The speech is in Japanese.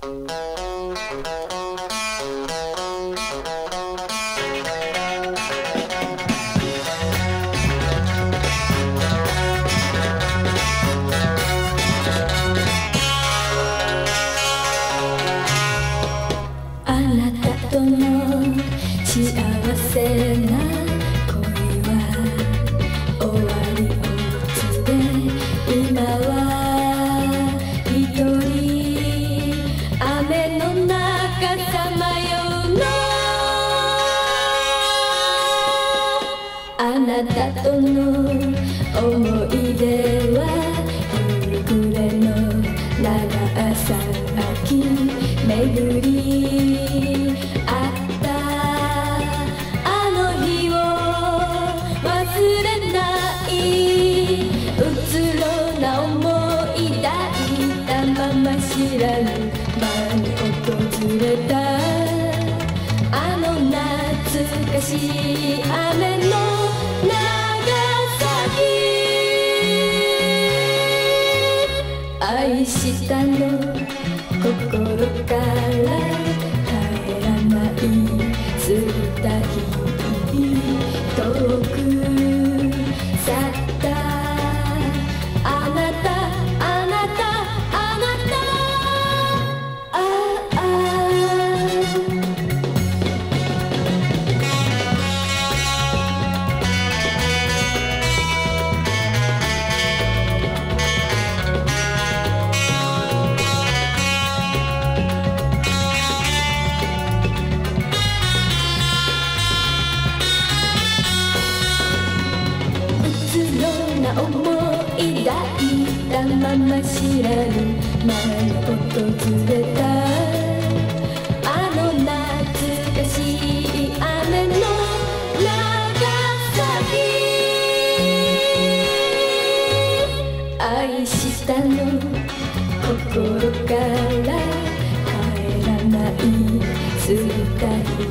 あなたとの幸せな中さまようのあなたとの思い出は夕暮れの長さ秋巡り愛したのな思い抱いたまま知らぬ前に訪れたあの懐かしい雨の長崎愛したの心から帰らない過ぎた日